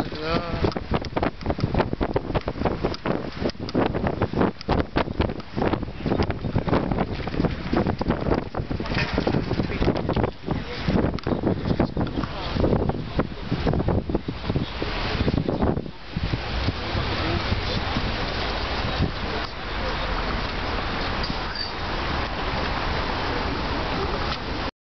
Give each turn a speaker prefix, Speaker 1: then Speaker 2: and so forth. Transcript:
Speaker 1: Fuck no.